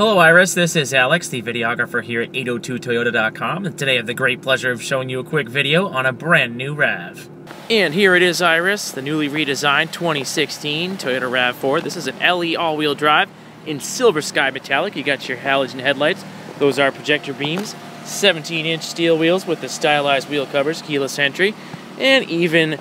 Hello Iris, this is Alex, the videographer here at 802toyota.com, and today I have the great pleasure of showing you a quick video on a brand new RAV. And here it is Iris, the newly redesigned 2016 Toyota RAV4. This is an LE all-wheel drive in silver sky metallic. You got your halogen headlights, those are projector beams, 17-inch steel wheels with the stylized wheel covers, keyless entry, and even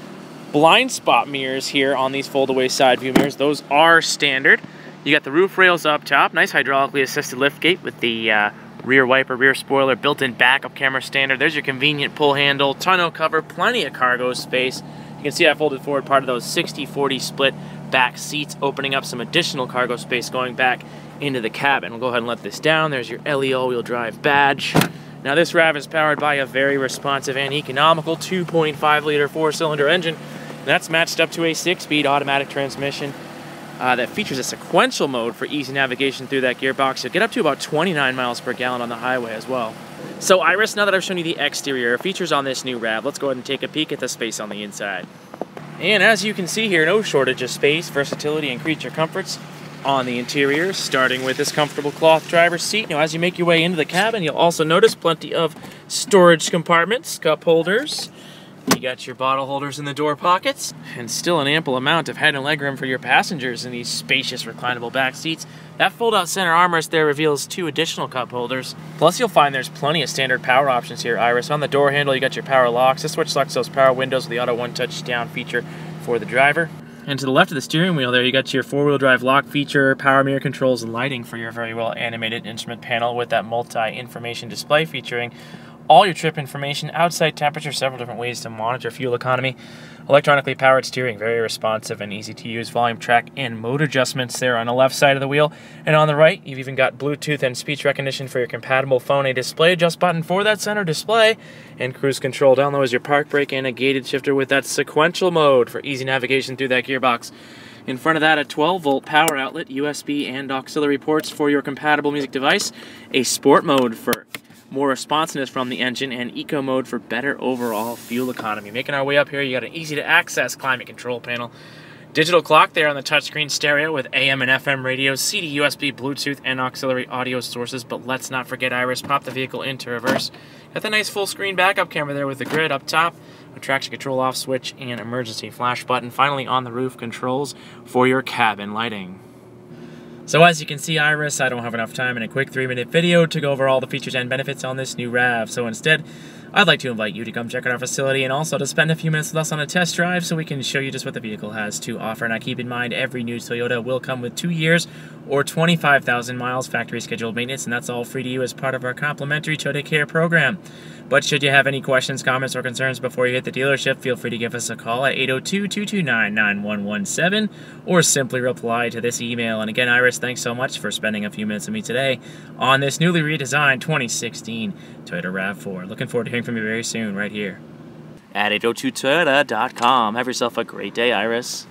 blind spot mirrors here on these fold-away side view mirrors. Those are standard. You got the roof rails up top, nice hydraulically assisted lift gate with the uh, rear wiper, rear spoiler, built-in backup camera standard. There's your convenient pull handle, tonneau cover, plenty of cargo space. You can see I folded forward part of those 60-40 split back seats, opening up some additional cargo space going back into the cabin. We'll go ahead and let this down. There's your LE all-wheel drive badge. Now this RAV is powered by a very responsive and economical 2.5 liter four cylinder engine. That's matched up to a six speed automatic transmission uh, that features a sequential mode for easy navigation through that gearbox. You'll get up to about 29 miles per gallon on the highway as well. So Iris, now that I've shown you the exterior features on this new RAV, let's go ahead and take a peek at the space on the inside. And as you can see here, no shortage of space, versatility, and creature comforts on the interior, starting with this comfortable cloth driver's seat. Now, as you make your way into the cabin, you'll also notice plenty of storage compartments, cup holders, you got your bottle holders in the door pockets, and still an ample amount of head and legroom for your passengers in these spacious reclinable back seats. That fold-out center armrest there reveals two additional cup holders. Plus, you'll find there's plenty of standard power options here, Iris. On the door handle, you got your power locks. This switch selects those power windows with the auto one-touch down feature for the driver. And to the left of the steering wheel there, you got your four-wheel drive lock feature, power mirror controls, and lighting for your very well animated instrument panel with that multi-information display featuring all your trip information, outside temperature, several different ways to monitor fuel economy, electronically powered steering, very responsive and easy to use, volume track and mode adjustments there on the left side of the wheel. And on the right, you've even got Bluetooth and speech recognition for your compatible phone, a display adjust button for that center display, and cruise control. Down low is your park brake and a gated shifter with that sequential mode for easy navigation through that gearbox. In front of that, a 12 volt power outlet, USB and auxiliary ports for your compatible music device, a sport mode for more responsiveness from the engine, and eco mode for better overall fuel economy. Making our way up here, you got an easy to access climate control panel. Digital clock there on the touchscreen stereo with AM and FM radios, CD, USB, Bluetooth, and auxiliary audio sources. But let's not forget Iris. Pop the vehicle into reverse. Got the nice full screen backup camera there with the grid up top, a traction control off switch, and emergency flash button. Finally, on the roof, controls for your cabin lighting. So as you can see, Iris, I don't have enough time in a quick three minute video to go over all the features and benefits on this new RAV. So instead, I'd like to invite you to come check out our facility and also to spend a few minutes with us on a test drive so we can show you just what the vehicle has to offer. Now keep in mind, every new Toyota will come with two years or 25,000 miles factory scheduled maintenance, and that's all free to you as part of our complimentary Toyota Care program. But should you have any questions, comments, or concerns before you hit the dealership, feel free to give us a call at 802-229-9117 or simply reply to this email. And again, Iris, thanks so much for spending a few minutes with me today on this newly redesigned 2016 Toyota RAV4. Looking forward to from you very soon right here at 802toyota.com. Have yourself a great day, Iris.